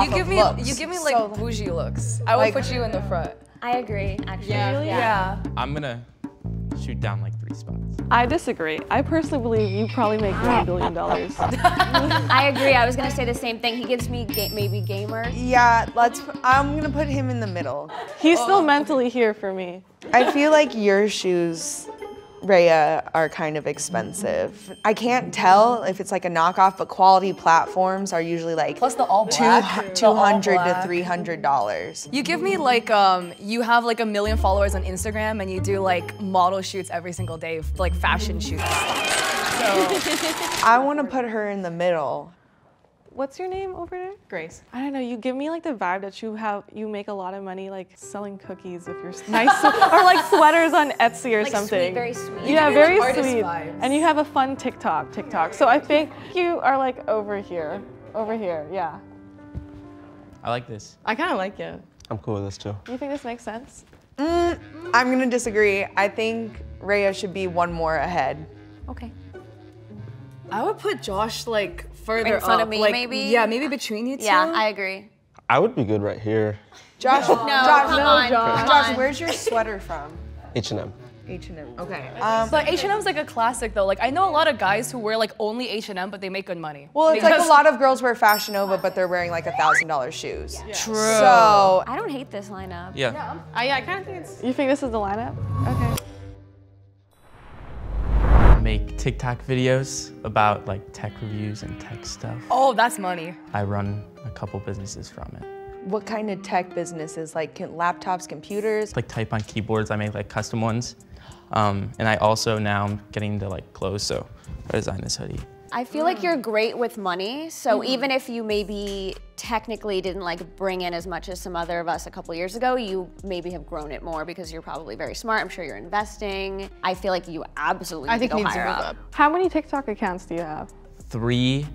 off You give of me looks. you give me like So, bougie looks. I would Like- put you in the front. I agree, actually. Yeah. Yeah. I'm gonna shoot down like three spots. I disagree. I personally believe you probably make one billion dollars. I agree. I was gonna say the same thing. He gives me ga- maybe gamer. yeah, let's. I'm gonna put him in the middle. He's still oh. mentally here for me. I feel like your shoes, Raya, are kind of expensive. I can't tell if it's like a knockoff, but quality platforms are usually like Plus the all two black. The all 200 to 300 dollars. You give me like um you have like a million followers on Instagram and you do like model shoots every single day, like fashion shoots. and stuff. I want to put her in the middle. What's your name over there? Grace. I don't know. You give me like the vibe that you have. You make a lot of money like selling cookies with your s- nice or like sweaters on Etsy or Like something. sweet, very sweet. Yeah, very like, artist sweet. vibes. And you have a fun TikTok, TikTok. So I think you are like over here, over here. Yeah. I like this. I kind of like it. I'm cool with this too. Do you think this makes sense? Mm, I'm gonna disagree. I think Raya should be one more ahead. Okay. I would put Josh like further In front of up, me, like, maybe? Yeah, maybe between you two. Yeah, I agree. I would be good right here. Josh, No, Josh, come on. Josh. Josh, where's your sweater from? H&M. H&M. Okay. Um, but H&M's like a classic though. Like I know a lot of guys who wear like only H&M, but they make good money. Well, it's like a lot of girls wear Fashion Nova, but they're wearing like a thousand dollar shoes. True. So I don't hate this lineup. Yeah. I, yeah, I kind of think it's. You think this is the lineup? Okay. Make TikTok videos about like tech reviews and tech stuff. Oh, that's money. I run a couple businesses from it. what kind of tech businesses? Like can, laptops, computers? Like type on keyboards, I make like custom ones. Um, and I also now I'm getting into like clothes, so I designed this hoodie. I feel like you're mm. great with money. So mm-hmm. even if you maybe technically didn't like bring in as much as some other of us a couple years ago, you maybe have grown it more because you're probably very smart. I'm sure you're investing. I feel like you absolutely need I think to go needs to move up. up. How many TikTok accounts do you have? Three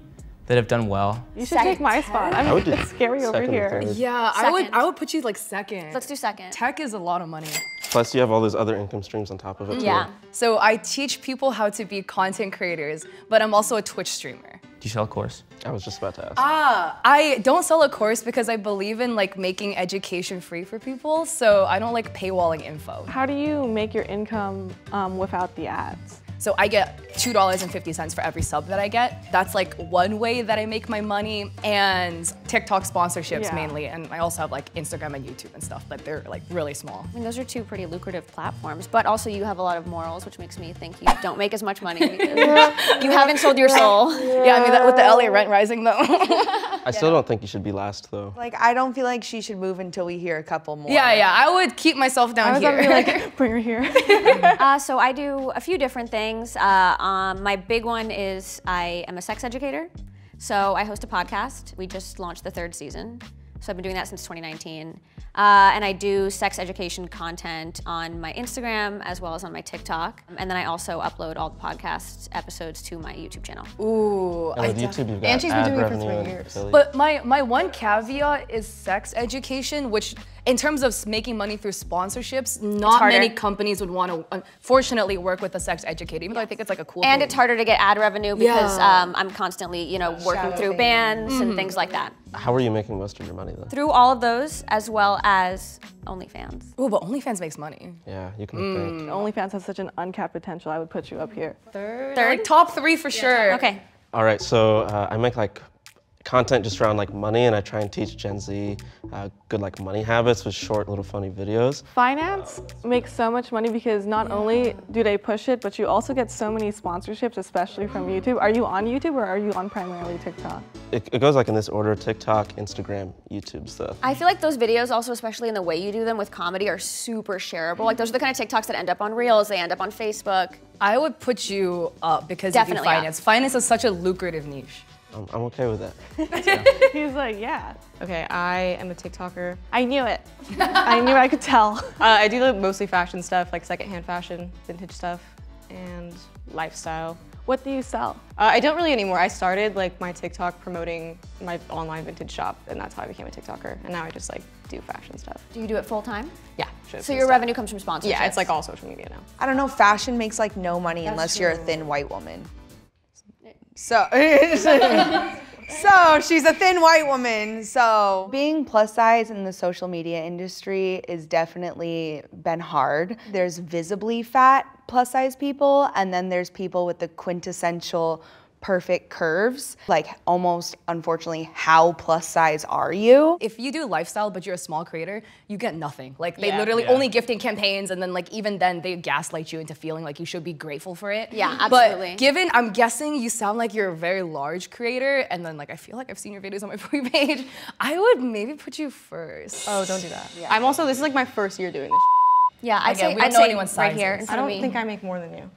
that have done well. You should take my spot. I I mean, would do it's scary over here. third. Yeah, I would I would put you like second. Let's do second. Tech is a lot of money. Plus you have all those other income streams on top of it too. Yeah. So I teach people how to be content creators, but I'm also a Twitch streamer. Do you sell a course? I was just about to ask. Ah, I don't sell a course because I believe in like making education free for people. So I don't like paywalling info. How do you make your income um, without the ads? So I get $2.50 for every sub that I get. That's like one way that I make my money and TikTok sponsorships Yeah. mainly. And I also have like Instagram and YouTube and stuff, but they're like really small. I mean, those are two pretty lucrative platforms, but also you have a lot of morals, which makes me think you don't make as much money. you haven't sold your soul. Yeah, I mean, that, with the LA rent rising though. I still don't think you should be last though. Like I don't feel like she should move until we hear a couple more. yeah, yeah, I would keep myself down I down was gonna here. be like, bring her here. Uh, so I do a few different things. Uh, um, my big one is I am a sex educator. So I host a podcast. We just launched the third season. So I've been doing that since 2019. Uh, and I do sex education content on my Instagram as well as on my TikTok. And then I also upload all the podcast episodes to my YouTube channel. Ooh, And with YouTube you've got And she's been doing it for three years. But my, my one caveat is sex education, which in terms of making money through sponsorships, not many companies would want to unfortunately work with a sex educator, even though I think it's like a cool And thing. it's harder to get ad revenue because Yeah. um, I'm constantly, you know, working Shadow through bans. bands and things like that. How are you making most of your money though? Through all of those, as well as OnlyFans. Oh, but OnlyFans makes money. Yeah, you can make bank. OnlyFans has such an uncapped potential. I would put you up here. Third, like top three for sure. Okay. All right, so uh, I make like content just around like money, and I try and teach Gen Z uh, good like money habits with short little funny videos. Finance makes so much money because not only do they push it, but you also get so many sponsorships, especially from YouTube. Are you on YouTube or are you on primarily TikTok? It, it goes like in this order: TikTok, Instagram, YouTube stuff. I feel like those videos, also especially in the way you do them with comedy, are super shareable. Like those are the kind of TikToks that end up on Reels, they end up on Facebook. I would put you up because Definitely you up. do finance. Finance is such a lucrative niche. I'm, I'm okay with that. He's like, yeah. Okay, I am a TikToker. I knew it. I knew I could tell. Uh, I do like, mostly fashion stuff, like secondhand fashion, vintage stuff, and lifestyle. What do you sell? Uh, I don't really anymore. I started like my TikTok promoting my online vintage shop, and that's how I became a TikToker. And now I just like do fashion stuff. Do you do it full time? Yeah. So your stuff. revenue comes from sponsorships? Yeah, it's like all social media now. I don't know. Fashion makes like no money unless you're a thin white woman. So So she's a thin white woman. So being plus size in the social media industry is definitely been hard. There's visibly fat plus size people, and then there's people with the quintessential perfect curves. Like almost unfortunately, how plus size are you? If you do lifestyle but you're a small creator, you get nothing. Like they Yeah. literally Yeah. only gifting campaigns and then like even then they gaslight you into feeling like you should be grateful for it. Yeah, absolutely. But given I'm guessing you sound like you're a very large creator and then like I feel like I've seen your videos on my free page, I would maybe put you first. Oh, don't do that. I'm also, this is like my first year doing this. Yeah, I'd Again, say, we I'd know say anyone's right here in sizes. I don't of me. think I make more than you.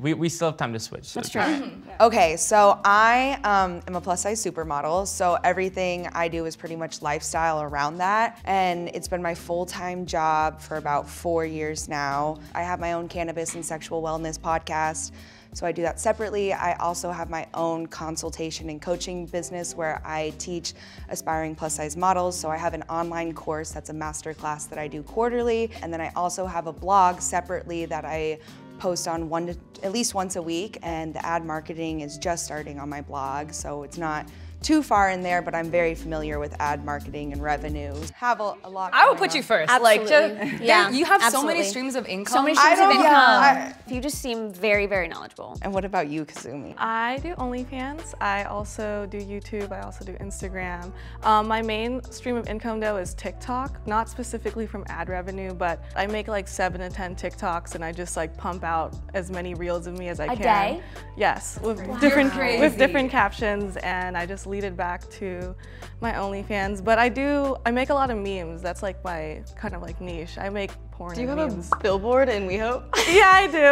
We, we still have time to switch. so That's true. Okay, so I um, am a plus size supermodel, so everything I do is pretty much lifestyle around that. And it's been my full time job for about four years now. I have my own cannabis and sexual wellness podcast. So I do that separately. I also have my own consultation and coaching business where I teach aspiring plus size models. So I have an online course that's a master class that I do quarterly. And then I also have a blog separately that I post on one to at least once a week and the ad marketing is just starting on my blog so it's not too far in there but I'm very familiar with ad marketing and revenue have a, a lot I would going put you on. first. Like just, Absolutely. there- Yeah, you have so many streams of income. So many I streams of don't- income. yeah, you just seem very, very knowledgeable. and what about you Kazumi I do OnlyFans. I also do YouTube. I also do Instagram. Um, my main stream of income though is TikTok, not specifically from ad revenue, but I make like seven to ten TikToks and I just like pump out as many reels of me as I A can. A day? Yes, with different crazy. with different captions, and I just lead it back to my OnlyFans. But I do I make a lot of memes. That's like my kind of like niche. I make porn. Memes. Do you have memes. a billboard in WeHo? Yeah, I do.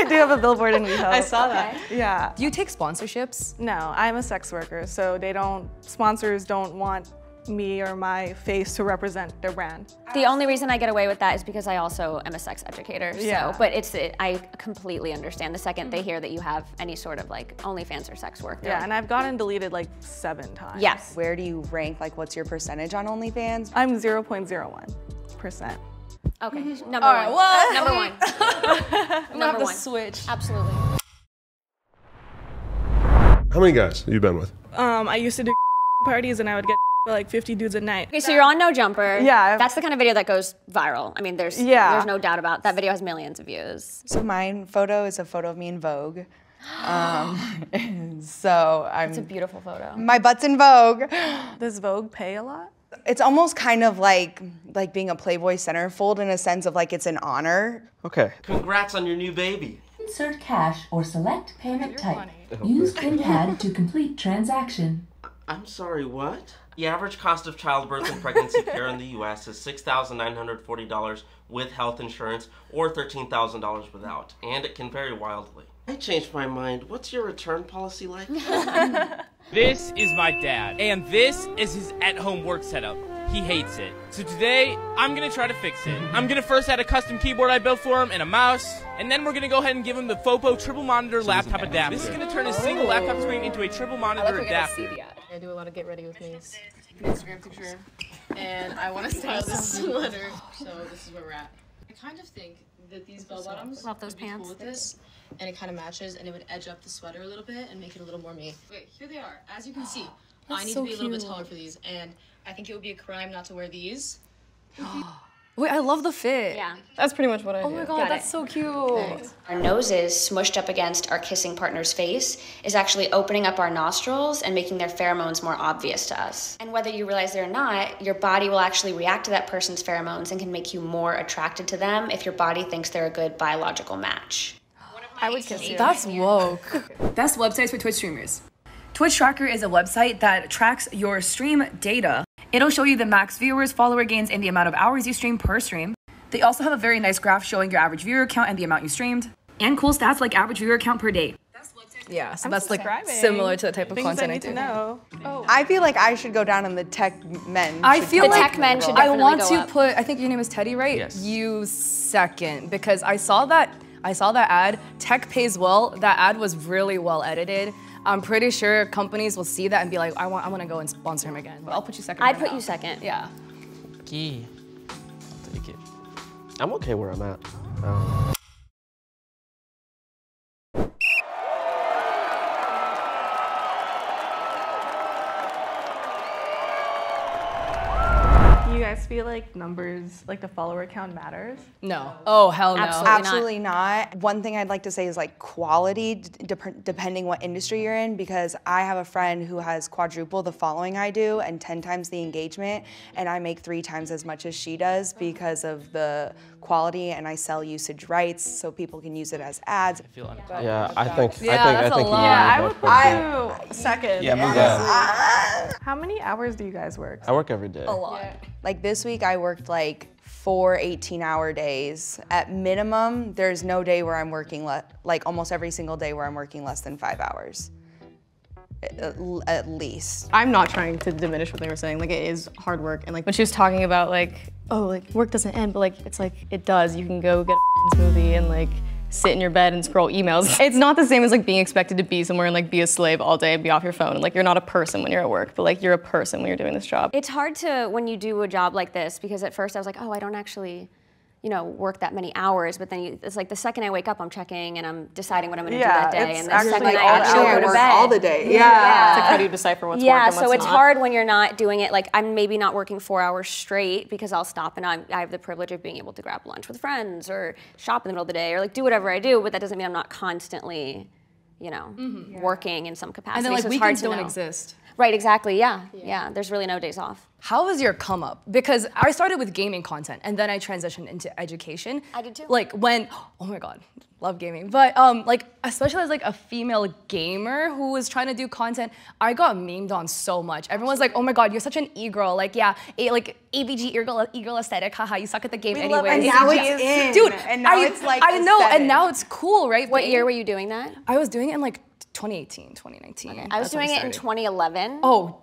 I do have a billboard in WeHo. I saw that. Yeah. Do you take sponsorships? No, I'm a sex worker, so they don't, sponsors don't want me or my face to represent their brand. The only reason I get away with that is because I also am a sex educator. So, Yeah. but it's it, I completely understand. The second they hear that you have any sort of like OnlyFans or sex work, Yeah, like, and I've gotten deleted like seven times. yes. where do you rank like what's your percentage on OnlyFans I'm 0.01%. Okay. Mm-hmm. Number All right, one. well, Number one. I'm gonna have Number to one. switch. Absolutely. How many guys have you been with? Um, I used to do parties and I would get like 50 dudes a night. Okay, so you're on No Jumper. Yeah. That's the kind of video that goes viral. I mean, there's Yeah. there's no doubt about that video has millions of views. so my photo is a photo of me in Vogue um, so I'm It's a beautiful photo. my butt's in Vogue Does Vogue pay a lot? It's almost kind of like like being a Playboy centerfold in a sense of like it's an honor. Okay. Congrats on your new baby. Insert cash or select payment type. Use PIN pad to complete transaction. I'm sorry, what? The average cost of childbirth and pregnancy care in the U.S. is $6,940 with health insurance or $13,000 without, and it can vary wildly. I changed my mind. What's your return policy like? This is my dad, and this is his at-home work setup. He hates it. So today, I'm gonna try to fix it. I'm gonna first add a custom keyboard I built for him and a mouse, and then we're gonna go ahead and give him the FOPO triple monitor laptop adapter. This is gonna turn his single laptop screen into a triple monitor adapter. I do a lot of get ready with me. Instagram picture. And I want to style this sweater. So this is where we're at. I kind of think that these bell bottoms Love those would be pants. cool with this. And it kind of matches and it would edge up the sweater a little bit and make it a little more me. Wait, here they are. As you can see, I need so to be a little bit taller for these. And I think it would be a crime not to wear these. Oh. Wait, I love the fit. Yeah. That's pretty much what I Oh do. my god, Got that's it. so cute. Our noses smushed up against our kissing partner's face is actually opening up our nostrils and making their pheromones more obvious to us. And whether you realize it or not, your body will actually react to that person's pheromones and can make you more attracted to them if your body thinks they're a good biological match. I would kiss you. That's woke. Best websites for Twitch streamers. Twitch Tracker is a website that tracks your stream data. It'll show you the max viewers, follower gains, and the amount of hours you stream per stream. They also have a very nice graph showing your average viewer count and the amount you streamed, and cool stats like average viewer count per day. Yeah, so that's like similar to the type of Things content I, need do. to know. Oh. I feel like I should go down in the tech men. I should feel take The like tech men should I want go to up. put. I think your name is Teddy, right? Yes. You second because I saw that. I saw that ad. Tech pays well. That ad was really well edited. I'm pretty sure companies will see that and be like, I want, I want to go and sponsor him again. But I'll put you second. I'd for put now. you second. Yeah. Key. I'll take it. I'm okay where I'm at. Um, feel like numbers, like the follower count matters? No. Oh, hell no. Absolutely not. Absolutely not. One thing I'd like to say is like quality, d- dep- depending what industry you're in, because I have a friend who has quadruple the following I do and 10 times the engagement, and I make three times as much as she does because of the quality, and I sell usage rights so people can use it as ads. I feel Yeah, I think. Yeah, I think. that's a I think lot. Yeah, I would put put you second. Yeah, move honestly. How many hours do you guys work? I work every day. A lot. Like this week, I worked like four 18 hour days. At minimum, there's no day where I'm working, like almost every single day where I'm working less than five hours. At, at least. I'm not trying to diminish what they were saying. Like it is hard work, and like when she was talking about like, oh, like work doesn't end, but like it's like it does. You can go get a smoothie and like sit in your bed and scroll emails. It's not the same as like being expected to be somewhere and like be a slave all day and be off your phone. Like you're not a person when you're at work, but like you're a person when you're doing this job. It's hard to when you do a job like this because at first I was like, oh, I don't actually, you know, work that many hours. But then you, it's like the second I wake up, I'm checking and I'm deciding what I'm going to Yeah, do that day. And the actually second like I all the actually hours go to work bed, all the day. Yeah. It's like how do you decipher what's yeah, and so what's it's not? hard when you're not doing it. Like I'm maybe not working four hours straight because I'll stop and I'm, I have the privilege of being able to grab lunch with friends or shop in the middle of the day or like do whatever I do. But that doesn't mean I'm not constantly, you know, mm-hmm. working in some capacity. And then like so it's hard weekends to don't know. exist. Right, exactly. Yeah, yeah. There's really no days off. How was your come up? Because I started with gaming content and then I transitioned into education. I did too. Like when, oh my god, love gaming. But um, like especially as like a female gamer who was trying to do content, I got memed on so much. Everyone's like, oh my god, you're such an e-girl. Like yeah, a, like ABG e-girl, e-girl aesthetic. Haha, you suck at the game We anyway. love And now it's in. dude. And now I, it's, like, I know, aesthetic. and now it's cool, right? What babe? year were you doing that? I was doing it in like 2018, 2019. I was That's when doing it in 2011. Oh,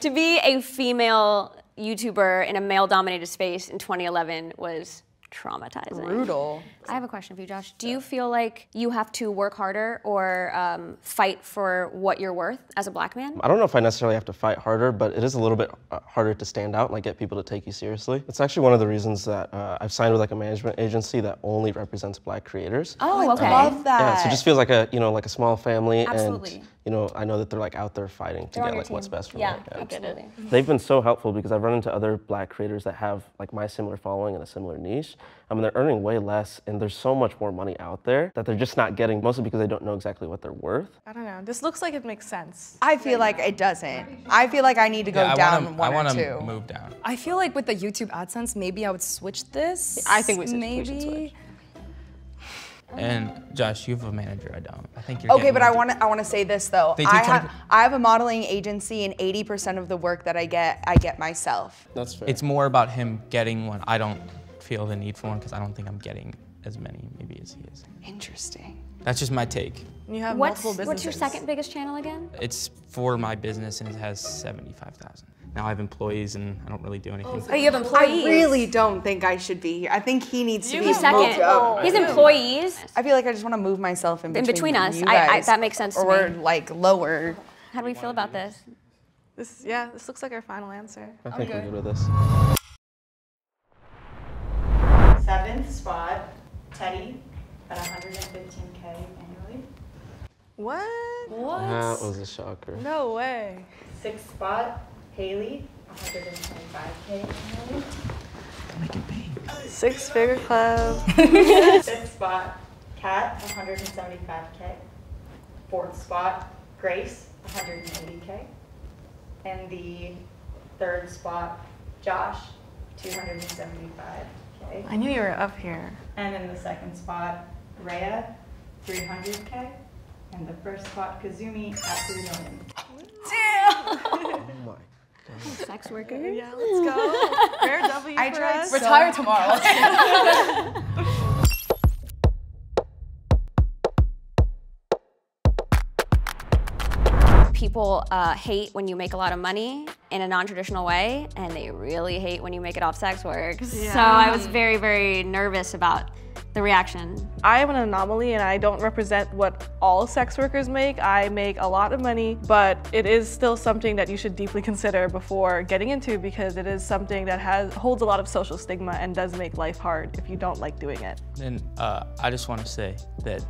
To be a female YouTuber in a male-dominated space in 2011 was traumatizing. Brutal. I have a question for you, Josh. Do you feel like you have to work harder or um, fight for what you're worth as a black man? I don't know if I necessarily have to fight harder, but it is a little bit uh, harder to stand out and like get people to take you seriously. It's actually one of the reasons that uh, I've signed with like a management agency that only represents black creators. Oh, okay. Love that. Yeah, so it just feels like a you know like a small family, Absolutely. and you know I know that they're like out there fighting to They're get your like what's best for Yeah, me. absolutely. They've been so helpful because I've run into other black creators that have like my similar following and a similar niche. I mean, they're earning way less, and there's so much more money out there that they're just not getting, mostly because they don't know exactly what they're worth. I don't know. This looks like it makes sense. I feel like it doesn't. I feel like I need to go Yeah, down wanna, one I wanna or two. move down. I feel like with the YouTube AdSense, maybe I would switch this. I think we should- we maybe. should switch. And Josh, you have a manager. I don't. I think you're. Okay, but I want to I want to say this though. They I have 20 I have a modeling agency and 80% of the work that I get I get myself. That's fair. It's more about him getting one. I don't feel the need for one because I don't think I'm getting as many maybe as he is. Interesting. That's just my take. You have What's, multiple businesses. what's your second biggest channel again? It's for my business and it has 75,000. Now I have employees and I don't really do anything. Oh, oh you have employees. I really don't think I should be here. I think he needs to be Who's second? moved up. Oh. He's employees. I feel like I just want to move myself in In between, between us. you I- I- guys, that makes sense to Or me. like lower. How do we feel about this? This, yeah, this looks like our final answer. I think we're good with this. Seventh spot, Teddy, at 115K annually. What? What? That was a shocker. No way. Sixth spot, Haley, 125K annually. Make it big. Six figure club. Fifth spot, Kat, 175K. Fourth spot, Grace, 180K. And the third spot, Josh, 275K. I knew you were up here. And in the second spot, Raya, 300K. And the first spot, Kazumi, at 3 million. Oh my. Sex worker? Yeah, let's go. Rare W I for tried us. so Retire tomorrow. People uh, hate when you make a lot of money in a non-traditional way, and they really hate when you make it off sex work. So I was very, very nervous about the reaction. I am an anomaly and I don't represent what all sex workers make. I make a lot of money, but it is still something that you should deeply consider before getting into because it is something that has holds a lot of social stigma and does make life hard if you don't like doing it. And uh, I just want to say that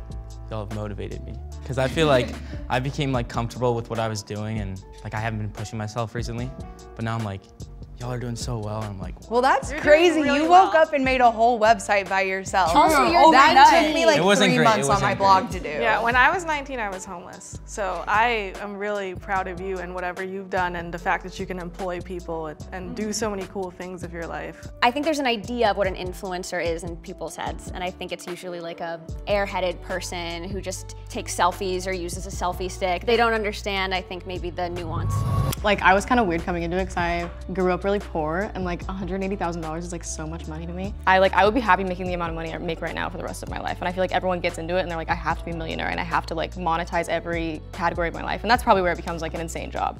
y'all have motivated me because I feel like I became like comfortable with what I was doing and like I haven't been pushing myself recently, but now I'm like, y'all are doing so well. And I'm like, Well, that's You're crazy. really you well. woke up and made a whole website by yourself. Also, you're that overnight. took me like three great. Months on my great. blog to do. Yeah, when I was 19, I was homeless. So I am really proud of you and whatever you've done and the fact that you can employ people and, and do mm-hmm. so many cool things of your life. I think there's an idea of what an influencer is in people's heads, and I think it's usually like a airheaded person who just takes selfies or uses a selfie stick. They don't understand, I think, maybe the nuance. Like I was kind of weird coming into it because I grew up really poor and like $180,000 is like so much money to me. I like I would be happy making the amount of money I make right now for the rest of my life. And I feel like everyone gets into it and they're like, I have to be a millionaire and I have to like monetize every category of my life. And that's probably where it becomes like an insane job.